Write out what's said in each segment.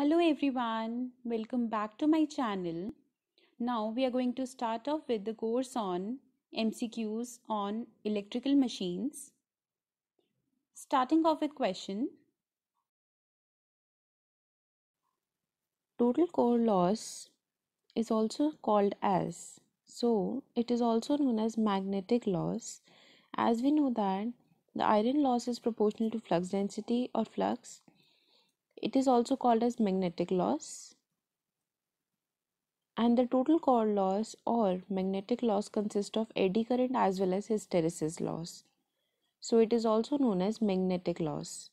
Hello everyone, welcome back to my channel. Now we are going to start off with the course on MCQs on electrical machines. Starting off with question. Total core loss is also called as, so it is also known as magnetic loss as we know that the iron loss is proportional to flux density or flux it is also called as magnetic loss. And the total core loss or magnetic loss consists of eddy current as well as hysteresis loss. So it is also known as magnetic loss.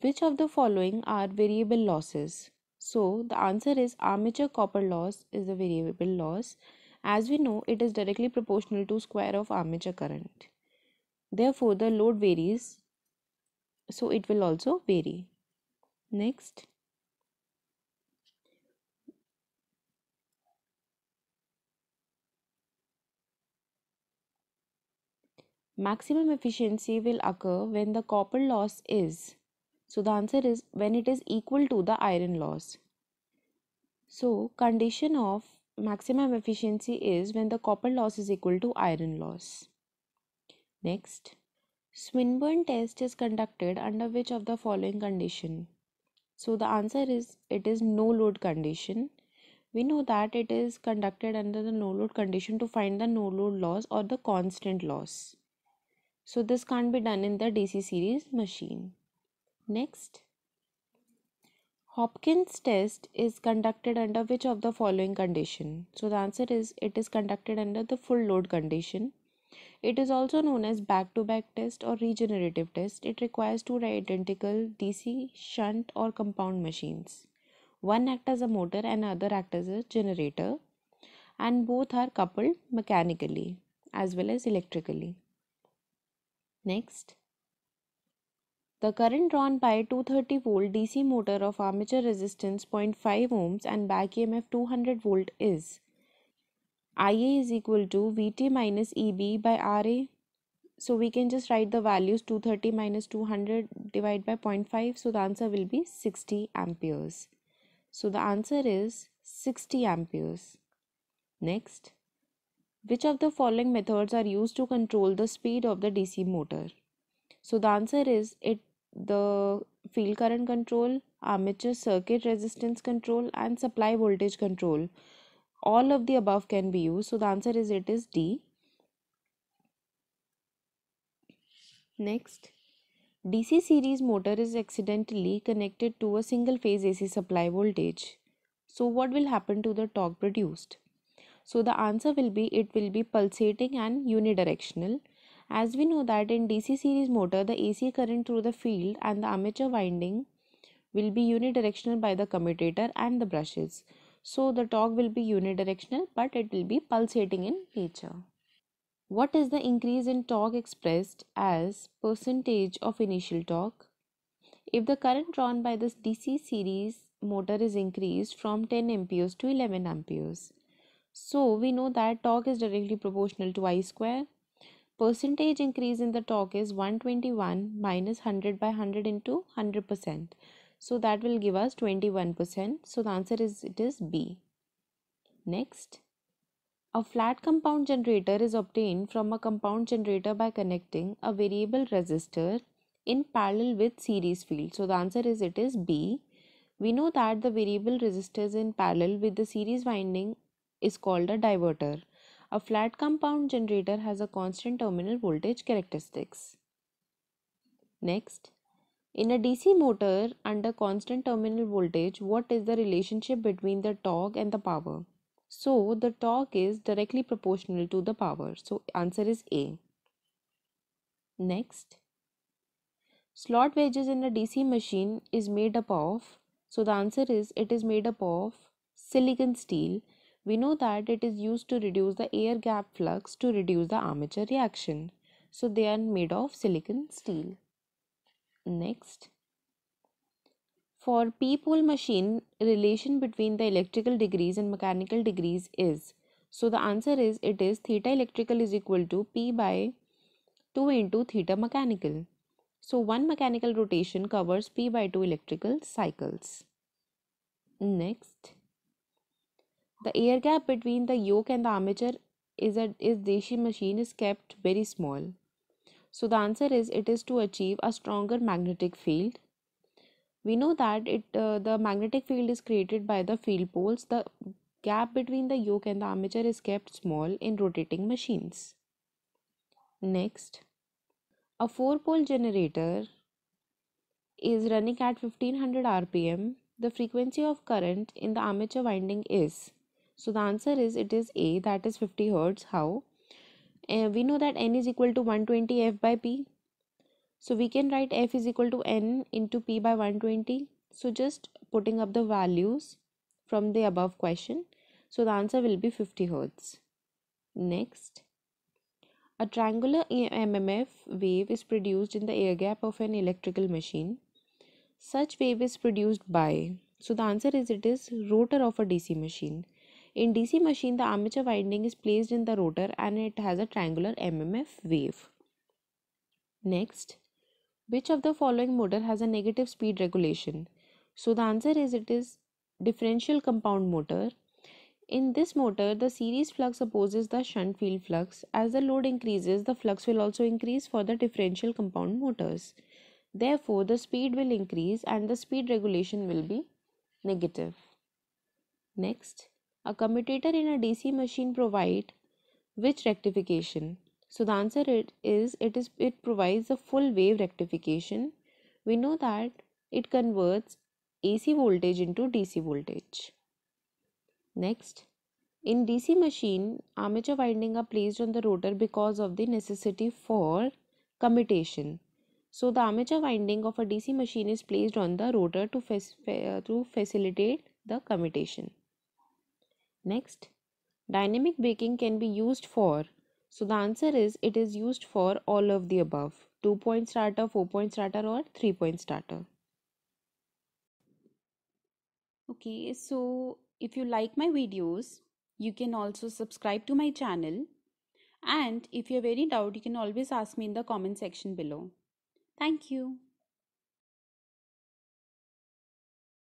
Which of the following are variable losses? So the answer is armature copper loss is a variable loss. As we know, it is directly proportional to square of armature current. Therefore, the load varies, so it will also vary. Next. Maximum efficiency will occur when the copper loss is. So the answer is when it is equal to the iron loss. So condition of maximum efficiency is when the copper loss is equal to iron loss. Next. Swinburne test is conducted under which of the following condition? So the answer is it is no load condition. We know that it is conducted under the no load condition to find the no load loss or the constant loss. So this can't be done in the DC series machine. Next. Hopkins test is conducted under which of the following condition? So the answer is it is conducted under the full load condition. It is also known as back-to-back test or regenerative test. It requires two identical DC, shunt or compound machines. One acts as a motor and other acts as a generator and both are coupled mechanically as well as electrically. Next. The current drawn by 230 volt DC motor of armature resistance 0.5 ohms and back EMF 200 volt is IA is equal to VT minus EB by RA. So we can just write the values 230 minus 200 divided by 0.5. So the answer will be 60 amperes. So the answer is 60 amperes. Next, which of the following methods are used to control the speed of the DC motor? So the answer is it the field current control, armature circuit resistance control and supply voltage control all of the above can be used. So the answer is it is d. Next. Dc series motor is accidentally connected to a single phase ac supply voltage. So what will happen to the torque produced? So the answer will be it will be pulsating and unidirectional. As we know that in dc series motor the ac current through the field and the armature winding will be unidirectional by the commutator and the brushes so the torque will be unidirectional but it will be pulsating in nature. What is the increase in torque expressed as percentage of initial torque? If the current drawn by this DC series motor is increased from 10 amperes to 11 amperes. So we know that torque is directly proportional to I square. Percentage increase in the torque is 121 minus 100 by 100 into 100%. So that will give us 21%. So the answer is it is B. Next, a flat compound generator is obtained from a compound generator by connecting a variable resistor in parallel with series field. So the answer is it is B. We know that the variable resistors in parallel with the series winding is called a diverter. A flat compound generator has a constant terminal voltage characteristics. Next, in a DC motor under constant terminal voltage, what is the relationship between the torque and the power? So the torque is directly proportional to the power. So answer is A. Next, slot wedges in a DC machine is made up of, so the answer is it is made up of silicon steel. We know that it is used to reduce the air gap flux to reduce the armature reaction. So they are made of silicon steel. Next, for p-pole machine, relation between the electrical degrees and mechanical degrees is. So the answer is it is theta electrical is equal to p by 2 into theta mechanical. So one mechanical rotation covers p by 2 electrical cycles. Next, the air gap between the yoke and the armature is a is DC machine is kept very small. So the answer is it is to achieve a stronger magnetic field. We know that it uh, the magnetic field is created by the field poles. The gap between the yoke and the armature is kept small in rotating machines. Next, a four pole generator is running at 1500 rpm. The frequency of current in the armature winding is so the answer is it is A that is 50 hertz. How? Uh, we know that n is equal to 120 f by p. So we can write f is equal to n into p by 120. So just putting up the values from the above question. So the answer will be 50 hertz. Next. A triangular MMF wave is produced in the air gap of an electrical machine. Such wave is produced by, so the answer is it is rotor of a DC machine. In DC machine, the armature winding is placed in the rotor and it has a triangular MMF wave. Next, which of the following motor has a negative speed regulation? So the answer is it is differential compound motor. In this motor, the series flux opposes the shunt field flux. As the load increases, the flux will also increase for the differential compound motors. Therefore, the speed will increase and the speed regulation will be negative. Next, a commutator in a DC machine provide which rectification? So the answer it is it is it provides a full wave rectification. We know that it converts AC voltage into DC voltage. Next, in DC machine, armature winding are placed on the rotor because of the necessity for commutation. So the armature winding of a DC machine is placed on the rotor to, fac- uh, to facilitate the commutation. Next, dynamic braking can be used for. So the answer is it is used for all of the above. 2 point starter, 4 point starter or 3 point starter. Okay, so if you like my videos, you can also subscribe to my channel. And if you have any doubt, you can always ask me in the comment section below. Thank you.